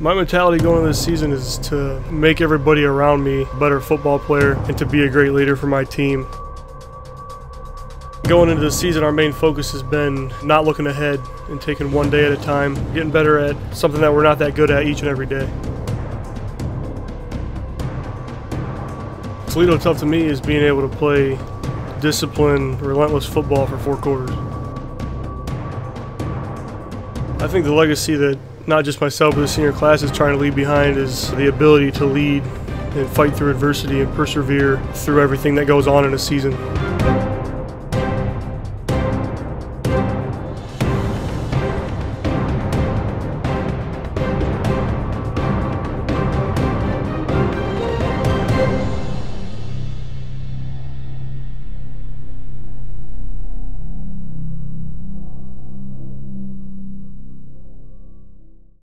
My mentality going into this season is to make everybody around me a better football player and to be a great leader for my team. Going into the season, our main focus has been not looking ahead and taking one day at a time, getting better at something that we're not that good at each and every day. Toledo Tough to me is being able to play disciplined, relentless football for four quarters. I think the legacy that not just myself but the senior class is trying to leave behind is the ability to lead and fight through adversity and persevere through everything that goes on in a season.